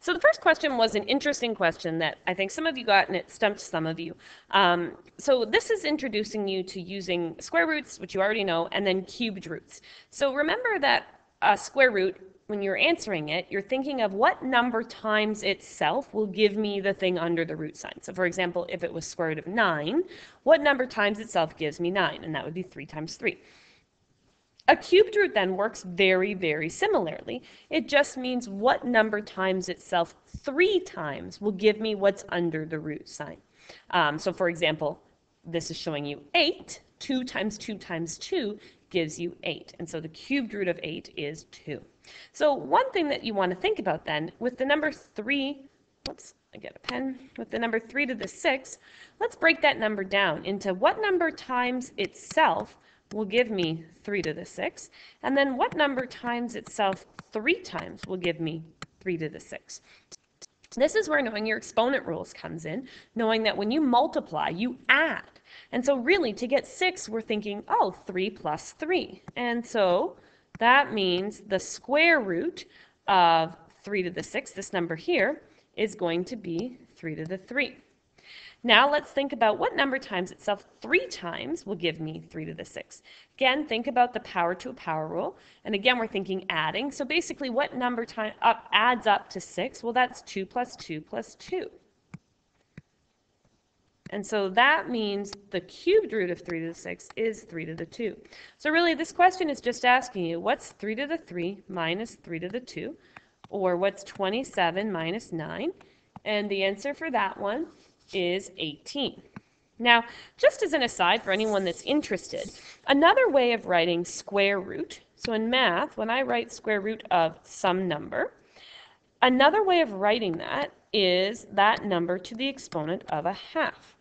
So the first question was an interesting question that I think some of you got and it stumped some of you. Um, so this is introducing you to using square roots, which you already know, and then cubed roots. So remember that a square root, when you're answering it, you're thinking of what number times itself will give me the thing under the root sign. So for example, if it was square root of 9, what number times itself gives me 9? And that would be 3 times 3. A cubed root then works very, very similarly. It just means what number times itself three times will give me what's under the root sign. Um, so for example, this is showing you 8. 2 times 2 times 2 gives you 8. And so the cubed root of 8 is 2. So one thing that you want to think about then, with the number 3, whoops, I get a pen, with the number 3 to the 6, let's break that number down into what number times itself will give me 3 to the 6. And then what number times itself 3 times will give me 3 to the 6. This is where knowing your exponent rules comes in, knowing that when you multiply, you add. And so really, to get 6, we're thinking, oh, 3 plus 3. And so that means the square root of 3 to the 6, this number here, is going to be 3 to the 3. Now let's think about what number times itself three times will give me 3 to the 6. Again, think about the power to a power rule. And again, we're thinking adding. So basically, what number time up adds up to 6? Well, that's 2 plus 2 plus 2. And so that means the cubed root of 3 to the 6 is 3 to the 2. So really, this question is just asking you, what's 3 to the 3 minus 3 to the 2? Or what's 27 minus 9? And the answer for that one is 18. Now, just as an aside for anyone that's interested, another way of writing square root, so in math, when I write square root of some number, another way of writing that is that number to the exponent of a half.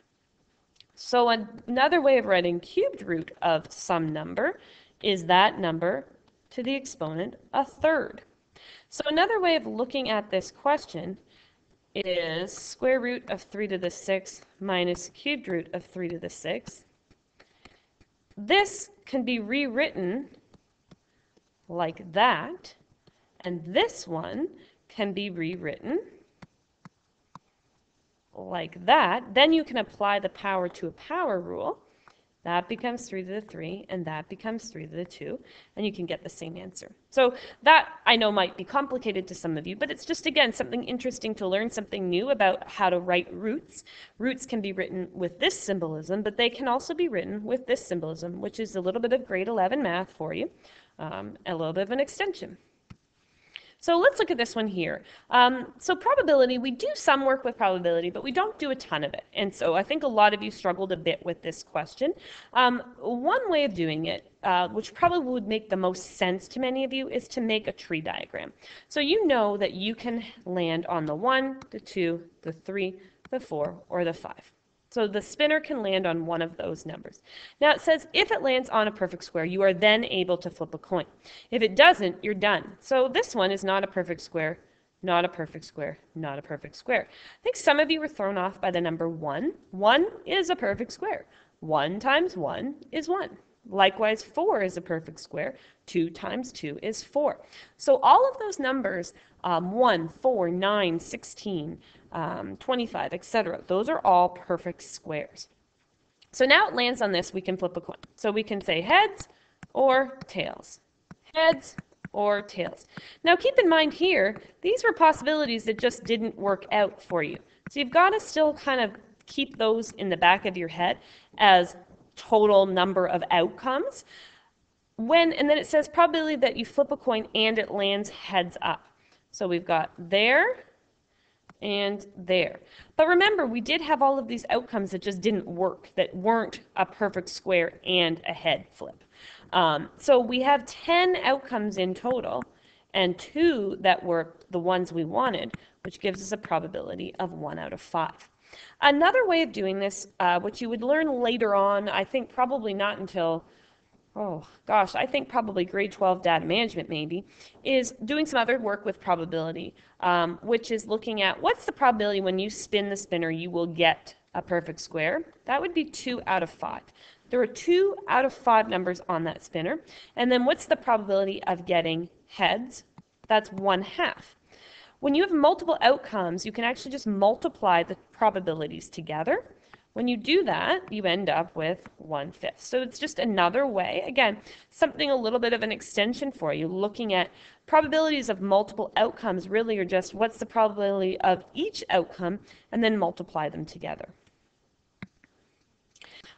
So another way of writing cubed root of some number is that number to the exponent a third. So another way of looking at this question is square root of 3 to the 6 minus cubed root of 3 to the 6. This can be rewritten like that, and this one can be rewritten like that. Then you can apply the power to a power rule, that becomes 3 to the 3, and that becomes 3 to the 2, and you can get the same answer. So that, I know, might be complicated to some of you, but it's just, again, something interesting to learn something new about how to write roots. Roots can be written with this symbolism, but they can also be written with this symbolism, which is a little bit of grade 11 math for you, um, a little bit of an extension. So let's look at this one here. Um, so probability, we do some work with probability, but we don't do a ton of it. And so I think a lot of you struggled a bit with this question. Um, one way of doing it, uh, which probably would make the most sense to many of you, is to make a tree diagram. So you know that you can land on the 1, the 2, the 3, the 4, or the 5. So the spinner can land on one of those numbers. Now it says if it lands on a perfect square, you are then able to flip a coin. If it doesn't, you're done. So this one is not a perfect square, not a perfect square, not a perfect square. I think some of you were thrown off by the number 1. 1 is a perfect square. 1 times 1 is 1. Likewise, 4 is a perfect square. 2 times 2 is 4. So all of those numbers, um, 1, 4, 9, 16, um, 25, etc. Those are all perfect squares. So now it lands on this, we can flip a coin. So we can say heads or tails. Heads or tails. Now keep in mind here, these were possibilities that just didn't work out for you. So you've got to still kind of keep those in the back of your head as total number of outcomes. When, and then it says probability that you flip a coin and it lands heads up. So we've got there, and there. But remember, we did have all of these outcomes that just didn't work, that weren't a perfect square and a head flip. Um, so we have 10 outcomes in total, and two that were the ones we wanted, which gives us a probability of 1 out of 5. Another way of doing this, uh, which you would learn later on, I think probably not until oh gosh, I think probably grade 12 data management maybe, is doing some other work with probability, um, which is looking at what's the probability when you spin the spinner you will get a perfect square. That would be 2 out of 5. There are 2 out of 5 numbers on that spinner. And then what's the probability of getting heads? That's 1 half. When you have multiple outcomes, you can actually just multiply the probabilities together. When you do that, you end up with one-fifth. So it's just another way, again, something a little bit of an extension for you, looking at probabilities of multiple outcomes really are just what's the probability of each outcome, and then multiply them together.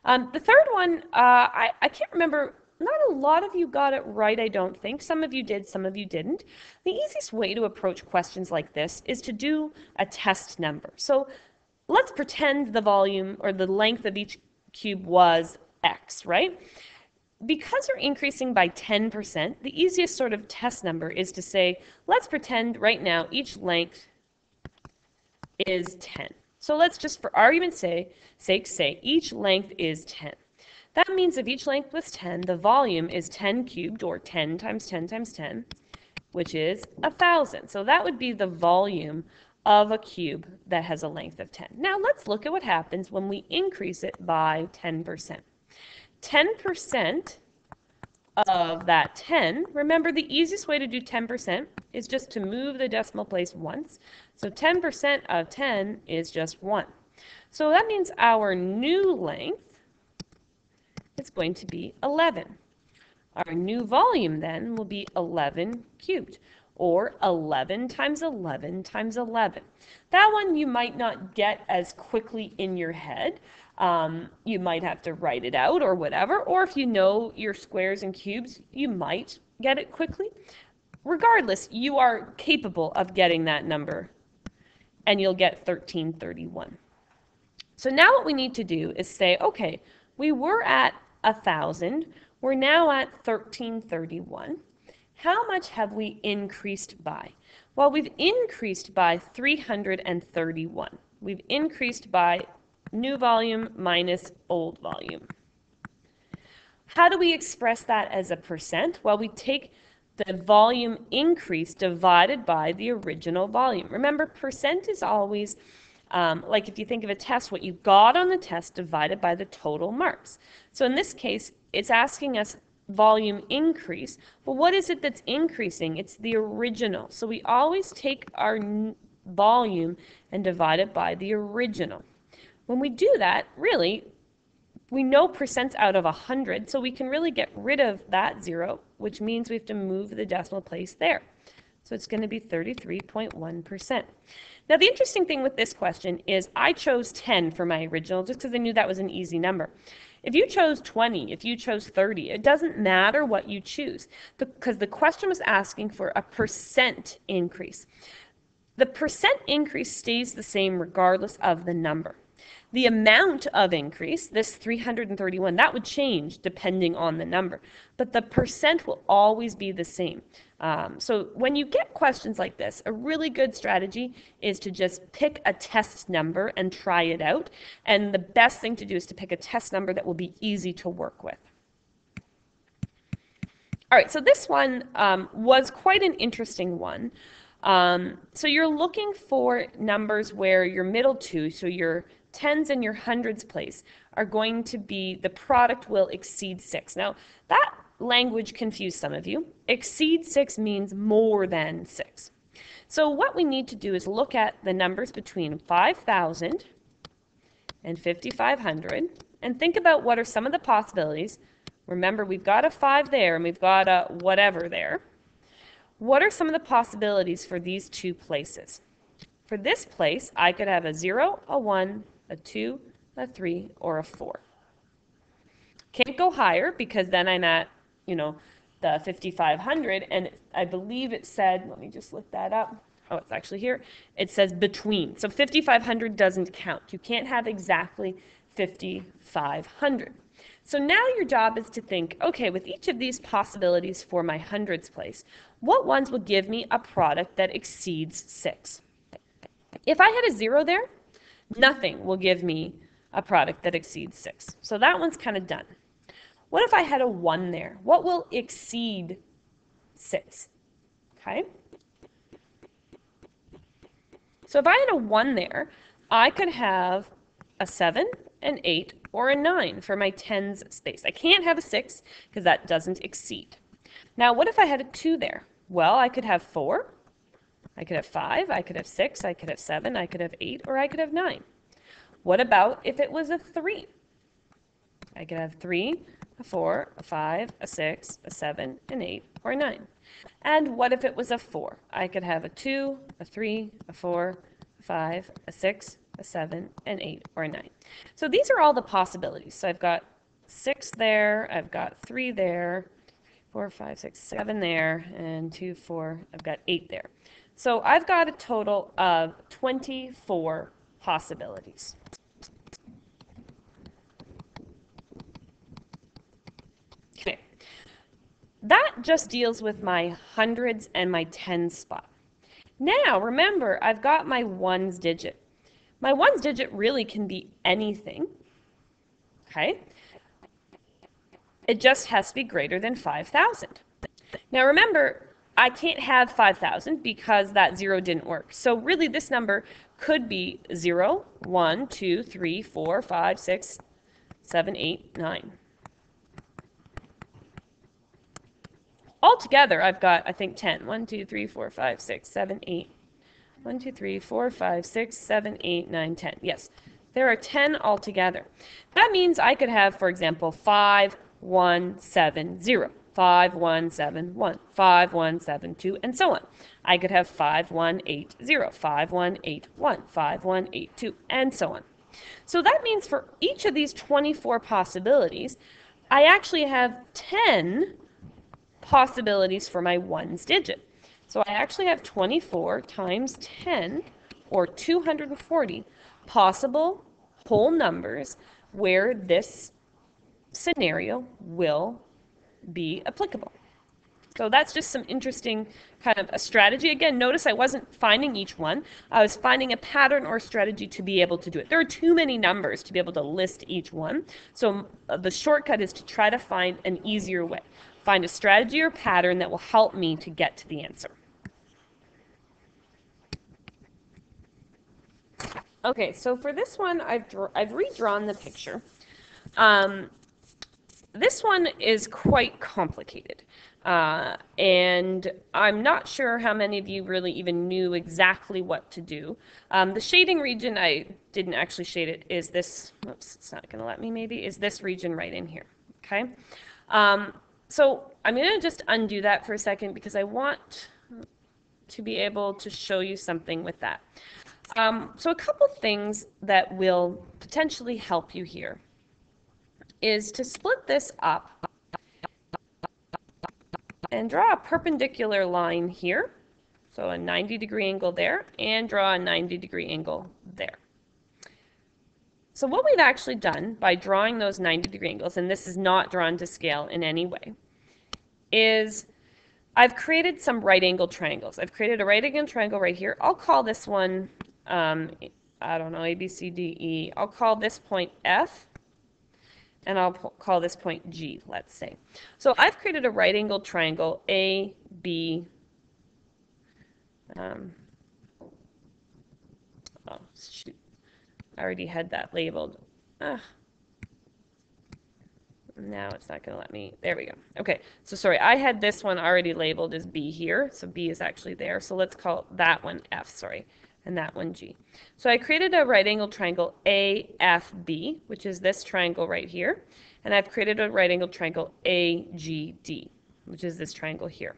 Um, the third one, uh, I, I can't remember not a lot of you got it right, I don't think. Some of you did, some of you didn't. The easiest way to approach questions like this is to do a test number. So let's pretend the volume or the length of each cube was x, right? Because we're increasing by 10%, the easiest sort of test number is to say, let's pretend right now each length is 10. So let's just, for argument's sake, say each length is 10. That means if each length was 10, the volume is 10 cubed, or 10 times 10 times 10, which is 1,000. So that would be the volume of a cube that has a length of 10. Now let's look at what happens when we increase it by 10%. 10% of that 10, remember the easiest way to do 10% is just to move the decimal place once. So 10% of 10 is just 1. So that means our new length is going to be 11. Our new volume then will be 11 cubed, or 11 times 11 times 11. That one you might not get as quickly in your head. Um, you might have to write it out or whatever, or if you know your squares and cubes, you might get it quickly. Regardless, you are capable of getting that number, and you'll get 1331. So now what we need to do is say, okay, we were at 1,000. We're now at 1331. How much have we increased by? Well, we've increased by 331. We've increased by new volume minus old volume. How do we express that as a percent? Well, we take the volume increase divided by the original volume. Remember, percent is always um, like if you think of a test, what you got on the test divided by the total marks. So in this case, it's asking us volume increase. But what is it that's increasing? It's the original. So we always take our volume and divide it by the original. When we do that, really, we know percents out of 100, so we can really get rid of that zero, which means we have to move the decimal place there. So it's going to be 33.1%. Now the interesting thing with this question is I chose 10 for my original just because I knew that was an easy number. If you chose 20, if you chose 30, it doesn't matter what you choose because the question was asking for a percent increase. The percent increase stays the same regardless of the number. The amount of increase, this 331, that would change depending on the number, but the percent will always be the same. Um, so when you get questions like this, a really good strategy is to just pick a test number and try it out. And the best thing to do is to pick a test number that will be easy to work with. All right, so this one um, was quite an interesting one. Um, so you're looking for numbers where your middle two, so your tens and your hundreds place are going to be, the product will exceed six. Now, that language confused some of you. Exceed six means more than six. So what we need to do is look at the numbers between 5,000 and 5,500 and think about what are some of the possibilities. Remember, we've got a 5 there and we've got a whatever there. What are some of the possibilities for these two places? For this place, I could have a 0, a 1, a 2, a 3, or a 4. Can't go higher because then I'm at, you know, the 5500 and I believe it said, let me just look that up. Oh, it's actually here. It says between. So 5500 doesn't count. You can't have exactly 5500. So now your job is to think, okay, with each of these possibilities for my hundreds place, what ones will give me a product that exceeds 6? If I had a 0 there, Nothing will give me a product that exceeds 6. So that one's kind of done. What if I had a 1 there? What will exceed 6? Okay. So if I had a 1 there, I could have a 7, an 8, or a 9 for my tens space. I can't have a 6 because that doesn't exceed. Now, what if I had a 2 there? Well, I could have 4, I could have 5, I could have 6, I could have 7, I could have 8, or I could have 9. What about if it was a 3? I could have 3, a 4, a 5, a 6, a 7, an 8, or a 9. And what if it was a 4? I could have a 2, a 3, a 4, a 5, a 6, a 7, an 8, or a 9. So these are all the possibilities. So I've got 6 there, I've got 3 there, 4, 5, 6, 7 there, and 2, 4, I've got 8 there. So I've got a total of 24 possibilities. Okay, that just deals with my hundreds and my tens spot. Now, remember, I've got my ones digit. My ones digit really can be anything, okay? It just has to be greater than 5,000. Now remember, I can't have 5,000 because that zero didn't work. So really this number could be 0, 1, 2, 3, 4, 5, 6, 7, 8, 9. Altogether, I've got, I think, 10. 1, 2, 3, 4, 5, 6, 7, 8. 1, 2, 3, 4, 5, 6, 7, 8, 9, 10. Yes, there are 10 altogether. That means I could have, for example, 5, 1, 7, 0. 5, 1, 7, 1, 5, 1, 7, 2, and so on. I could have 5, 1, 8, 0, 5, 1, 8, 1, 5, 1, 8, 2, and so on. So that means for each of these 24 possibilities, I actually have 10 possibilities for my ones digit. So I actually have 24 times 10, or 240, possible whole numbers where this scenario will be applicable. So that's just some interesting kind of a strategy. Again, notice I wasn't finding each one. I was finding a pattern or strategy to be able to do it. There are too many numbers to be able to list each one. So uh, the shortcut is to try to find an easier way. Find a strategy or pattern that will help me to get to the answer. Okay, so for this one, I've, I've redrawn the picture. Um, this one is quite complicated. Uh, and I'm not sure how many of you really even knew exactly what to do. Um, the shading region, I didn't actually shade it, is this, oops, it's not going to let me maybe, is this region right in here, okay? Um, so I'm going to just undo that for a second because I want to be able to show you something with that. Um, so a couple things that will potentially help you here is to split this up and draw a perpendicular line here. So a 90 degree angle there and draw a 90 degree angle there. So what we've actually done by drawing those 90 degree angles, and this is not drawn to scale in any way, is I've created some right angle triangles. I've created a right angle triangle right here. I'll call this one, um, I don't know, A, B, C, D, E. I'll call this point F and I'll call this point G, let's say. So I've created a right angled triangle A, B, um, oh, shoot. I already had that labeled. Ah. Now it's not going to let me. There we go. Okay, so sorry, I had this one already labeled as B here, so B is actually there. So let's call that one F, sorry and that one G. So I created a right angle triangle AFB, which is this triangle right here, and I've created a right angle triangle AGD, which is this triangle here.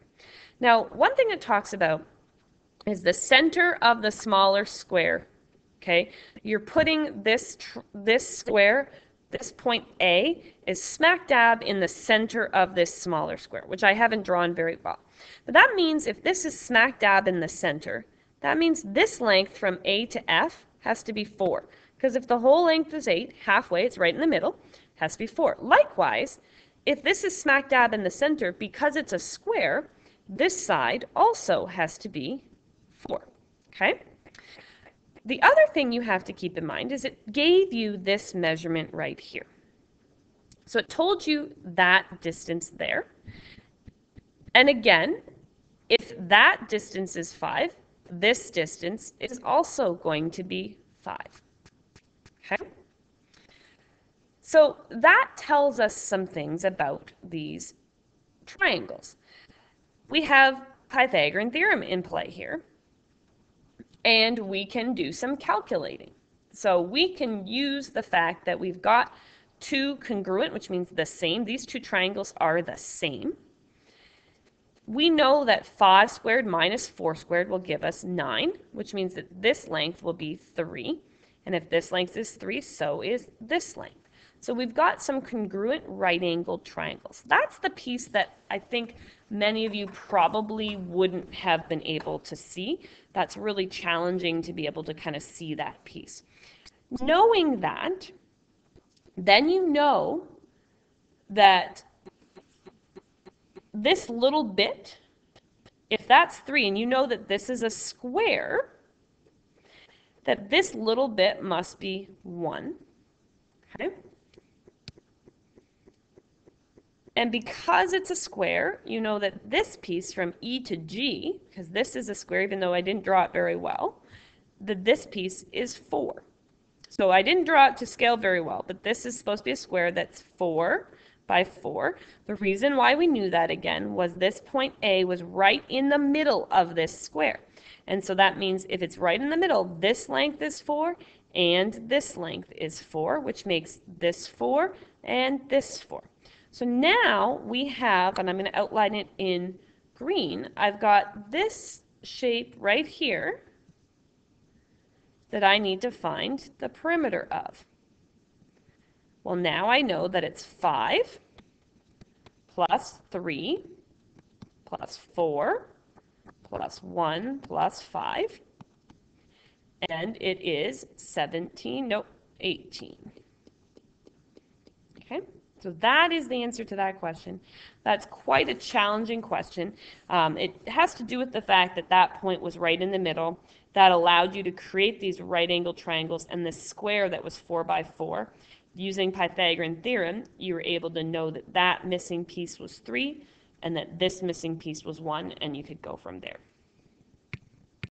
Now, one thing it talks about is the center of the smaller square, okay? You're putting this, this square, this point A, is smack dab in the center of this smaller square, which I haven't drawn very well. But that means if this is smack dab in the center, that means this length from A to F has to be 4. Because if the whole length is 8, halfway, it's right in the middle, has to be 4. Likewise, if this is smack dab in the center, because it's a square, this side also has to be 4. Okay? The other thing you have to keep in mind is it gave you this measurement right here. So it told you that distance there. And again, if that distance is 5, this distance is also going to be 5. Okay? So that tells us some things about these triangles. We have Pythagorean theorem in play here. and we can do some calculating. So we can use the fact that we've got two congruent, which means the same. These two triangles are the same. We know that 5 squared minus 4 squared will give us 9, which means that this length will be 3. And if this length is 3, so is this length. So we've got some congruent right-angled triangles. That's the piece that I think many of you probably wouldn't have been able to see. That's really challenging to be able to kind of see that piece. Knowing that, then you know that this little bit, if that's 3, and you know that this is a square, that this little bit must be 1. Okay? And because it's a square, you know that this piece from E to G, because this is a square, even though I didn't draw it very well, that this piece is 4. So I didn't draw it to scale very well, but this is supposed to be a square that's 4 by 4. The reason why we knew that again was this point A was right in the middle of this square. And so that means if it's right in the middle, this length is 4 and this length is 4, which makes this 4 and this 4. So now we have, and I'm going to outline it in green, I've got this shape right here that I need to find the perimeter of. Well, now I know that it's 5 plus 3 plus 4 plus 1 plus 5. And it is 17, nope, 18. Okay. So that is the answer to that question. That's quite a challenging question. Um, it has to do with the fact that that point was right in the middle. That allowed you to create these right angle triangles and this square that was 4 by 4. Using Pythagorean theorem, you were able to know that that missing piece was 3 and that this missing piece was 1, and you could go from there.